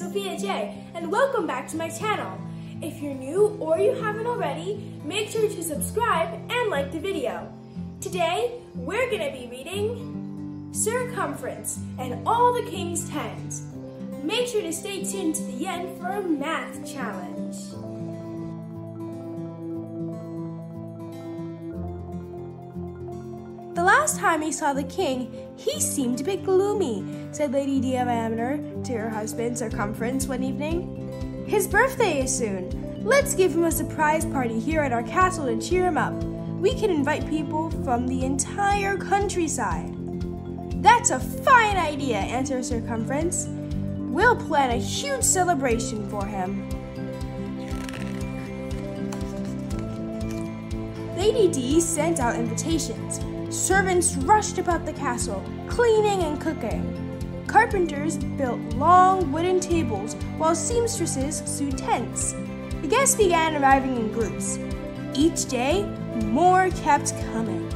Sophia J, and welcome back to my channel. If you're new or you haven't already, make sure to subscribe and like the video. Today, we're going to be reading Sir Cumference and All the King's Tens. Make sure to stay tuned to the end for a math challenge. Last time he saw the king, he seemed a bit gloomy, said Lady Diameter to her husband Sir Cumference one evening. His birthday is soon. Let's give him a surprise party here at our castle to cheer him up. We can invite people from the entire countryside. That's a fine idea, answered Sir Cumference. We'll plan a huge celebration for him. Lady Di sent out invitations. Servants rushed about the castle, cleaning and cooking. Carpenters built long wooden tables while seamstresses sewed tents. The guests began arriving in groups. Each day, more kept coming.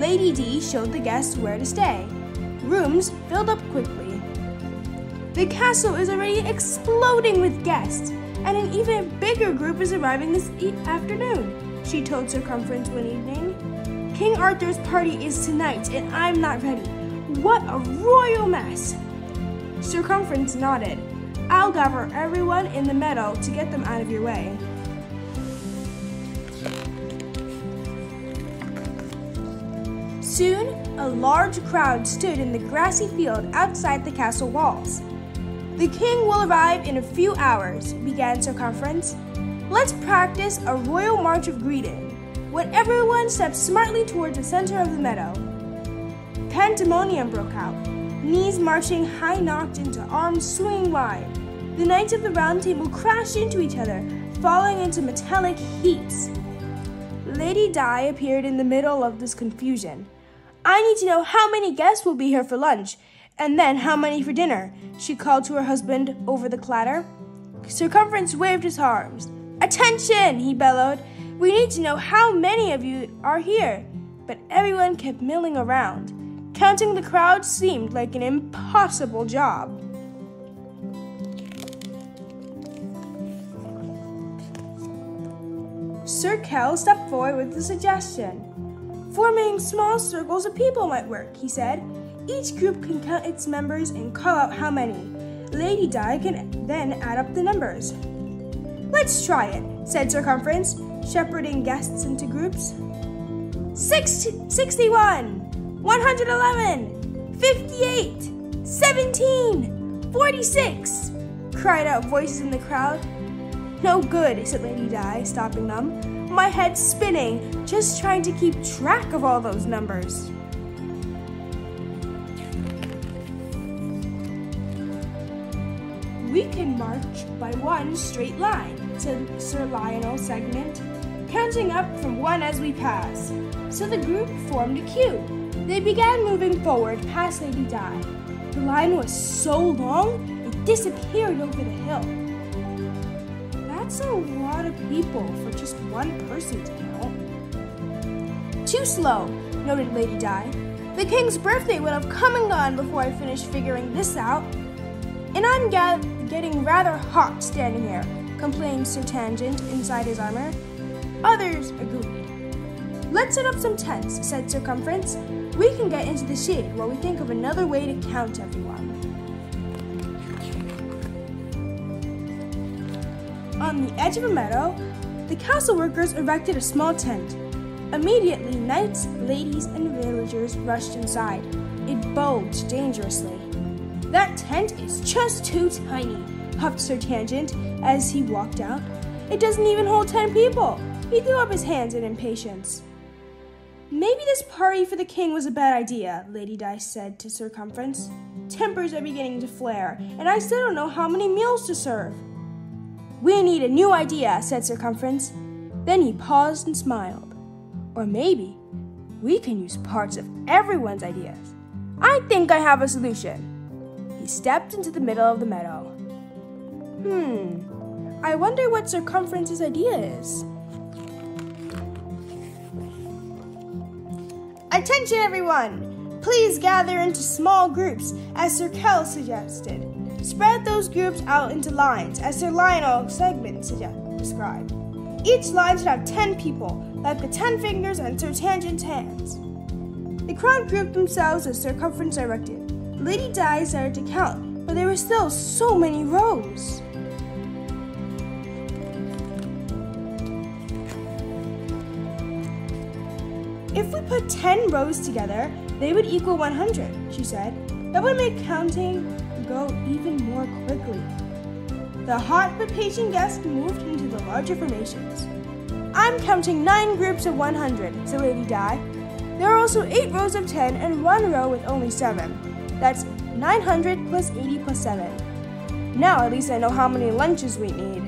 Lady Di showed the guests where to stay. Rooms filled up quickly. The castle is already exploding with guests, and an even bigger group is arriving this e- afternoon, she told Sir Cumference one evening. King Arthur's party is tonight, and I'm not ready. What a royal mess! Sir Cumference nodded. I'll gather everyone in the meadow to get them out of your way. Soon, a large crowd stood in the grassy field outside the castle walls. The king will arrive in a few hours, began Sir Cumference. Let's practice a royal march of greeting when everyone stepped smartly towards the center of the meadow. Pandemonium broke out, knees marching high knocked into arms swinging wide. The knights of the round table crashed into each other, falling into metallic heaps. Lady Di appeared in the middle of this confusion. I need to know how many guests will be here for lunch, and then how many for dinner, she called to her husband over the clatter. Sir Cumference waved his arms. Attention, he bellowed. We need to know how many of you are here. But everyone kept milling around. Counting the crowd seemed like an impossible job. Sir Kel stepped forward with a suggestion. Forming small circles of people might work, he said. Each group can count its members and call out how many. Lady Di can then add up the numbers. Let's try it, said Sir Cumference, shepherding guests into groups. 60, 61, 111, 58, 17, 46, cried out voices in the crowd. No good, said Lady Di, stopping them. My head's spinning, just trying to keep track of all those numbers. We can march by one straight line, said Sir Lionel Segment, counting up from one as we pass. So the group formed a queue. They began moving forward past Lady Di. The line was so long, it disappeared over the hill. That's a lot of people for just one person to count. Too slow, noted Lady Di. The king's birthday would have come and gone before I finished figuring this out. And I'm getting rather hot standing here, complained Sir Tangent inside his armor. Others agreed. Let's set up some tents, said Sir Cumference. We can get into the shade while we think of another way to count everyone. On the edge of a meadow, the castle workers erected a small tent. Immediately, knights, ladies, and villagers rushed inside. It bulged dangerously. That tent is just too tiny, huffed Sir Tangent as he walked out. It doesn't even hold ten people. He threw up his hands in impatience. Maybe this party for the king was a bad idea, Lady Di said to Sir Cumference. Tempers are beginning to flare, and I still don't know how many meals to serve. We need a new idea, said Sir Cumference. Then he paused and smiled. Or maybe we can use parts of everyone's ideas. I think I have a solution. He stepped into the middle of the meadow. Hmm, I wonder what Sir Cumference's idea is. Attention, everyone! Please gather into small groups, as Sir Kel suggested. Spread those groups out into lines, as Sir Lionel Segment described. Each line should have 10 people, like the 10 fingers on Sir Tangent's hands. The crowd grouped themselves as Sir Cumference directed. Lady Di started to count, but there were still so many rows. We put 10 rows together, they would equal 100, she said. That would make counting go even more quickly. The hot but patient guests moved into the larger formations. I'm counting 9 groups of 100, said Lady Di. There are also 8 rows of 10 and 1 row with only 7. That's 900 plus 80 plus 7. Now at least I know how many lunches we need.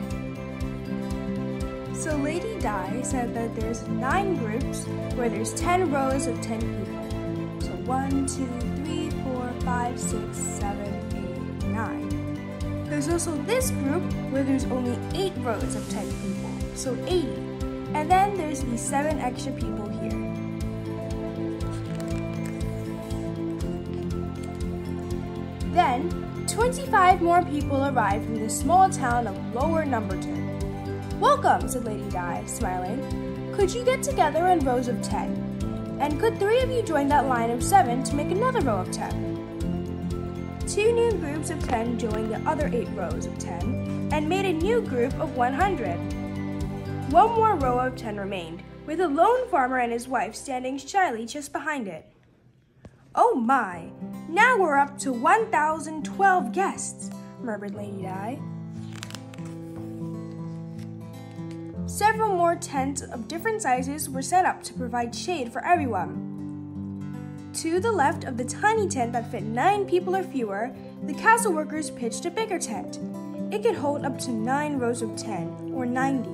So Lady Di said that there's nine groups where there's 10 rows of 10 people. So one, two, three, four, five, six, seven, eight, nine. There's also this group where there's only 8 rows of 10 people, so 80. And then there's these 7 extra people here. Then, 25 more people arrived from the small town of Lower Numberton. Welcome, said Lady Di, smiling. Could you get together in rows of ten? And could three of you join that line of seven to make another row of ten? Two new groups of ten joined the other eight rows of ten and made a new group of 100. One more row of ten remained, with a lone farmer and his wife standing shyly just behind it. Oh my, now we're up to 1,012 guests, murmured Lady Di. Several more tents of different sizes were set up to provide shade for everyone. To the left of the tiny tent that fit nine people or fewer, the castle workers pitched a bigger tent. It could hold up to nine rows of 10, or 90.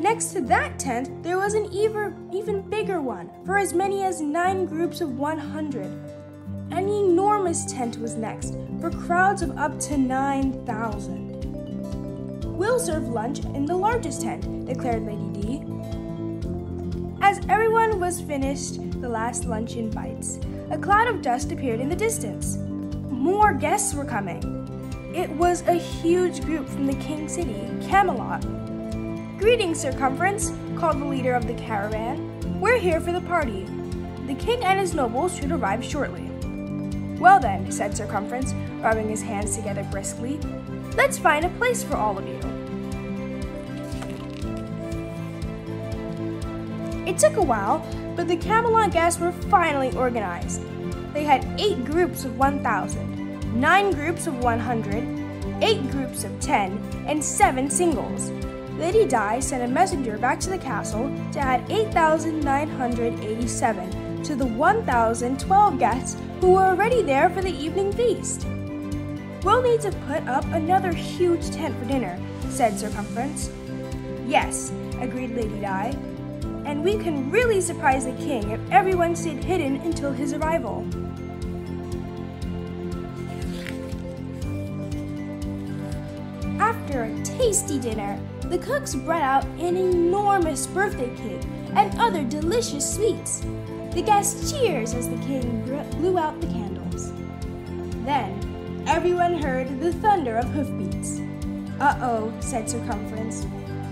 Next to that tent, there was an even, even bigger one, for as many as nine groups of 100. An enormous tent was next, for crowds of up to 9,000. We'll serve lunch in the largest tent, declared Lady Di. As everyone was finished the last luncheon bites, a cloud of dust appeared in the distance. More guests were coming. It was a huge group from the King City, Camelot. Greetings, Sir Cumference, called the leader of the caravan. We're here for the party. The king and his nobles should arrive shortly. Well then, said Sir Cumference, rubbing his hands together briskly, Let's find a place for all of you. It took a while, but the Camelot guests were finally organized. They had eight groups of 1,000, nine groups of 100, eight groups of 10, and seven singles. Lady Di sent a messenger back to the castle to add 8,987 to the 1,012 guests who were already there for the evening feast. We'll need to put up another huge tent for dinner, said Sir Cumference. Yes, agreed Lady Di. And we can really surprise the king if everyone stayed hidden until his arrival. After a tasty dinner, the cooks brought out an enormous birthday cake and other delicious sweets. The guests cheers as the king blew out the candles. Then Everyone heard the thunder of hoofbeats. Uh oh, said Sir Cumference.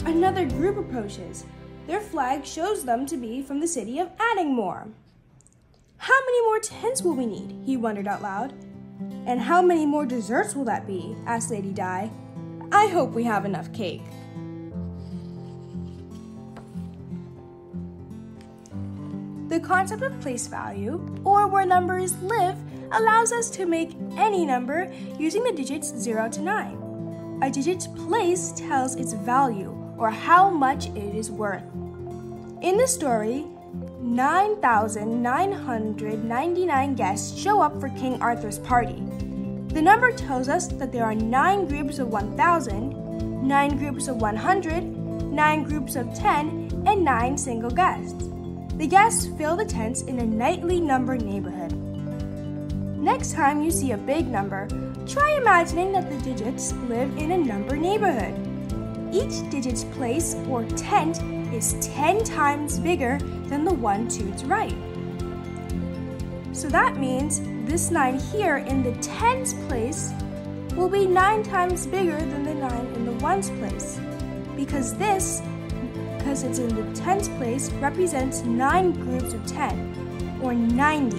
Another group approaches. Their flag shows them to be from the city of Addingmore. How many more tents will we need? He wondered out loud. And how many more desserts will that be? asked Lady Di. I hope we have enough cake. The concept of place value, or where numbers live, allows us to make any number using the digits 0 to 9. A digit's place tells its value, or how much it is worth. In the story, 9,999 guests show up for King Arthur's party. The number tells us that there are 9 groups of 1,000, 9 groups of 100, 9 groups of 10, and 9 single guests. The guests fill the tents in a nightly number neighborhood. Next time you see a big number, try imagining that the digits live in a number neighborhood. Each digit's place or tent is 10 times bigger than the one to its right. So that means this 9 here in the tens place will be 9 times bigger than the 9 in the ones place. Because this, because it's in the tens place, represents 9 groups of 10, or 90,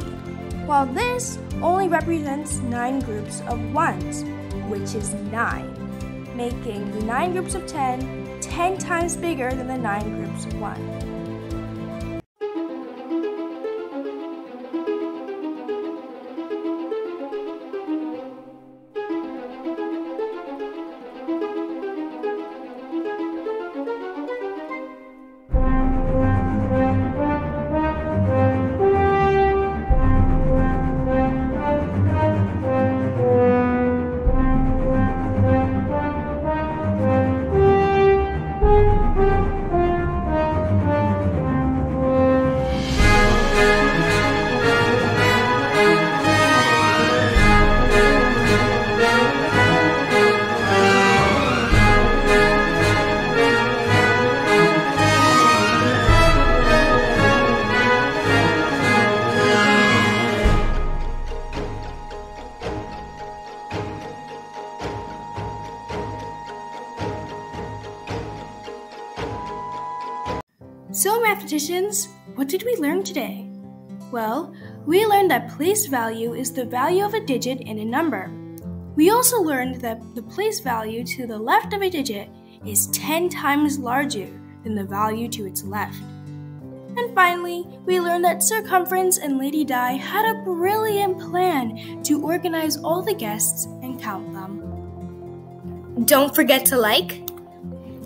while this only represents 9 groups of ones, which is 9, making the 9 groups of 10 10 times bigger than the 9 groups of 1. Mathematicians, what did we learn today? Well, we learned that place value is the value of a digit in a number. We also learned that the place value to the left of a digit is 10 times larger than the value to its left. And finally, we learned that Sir Cumference and Lady Di had a brilliant plan to organize all the guests and count them. Don't forget to like,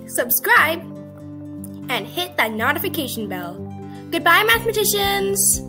subscribe, and hit that notification bell. Goodbye, mathematicians!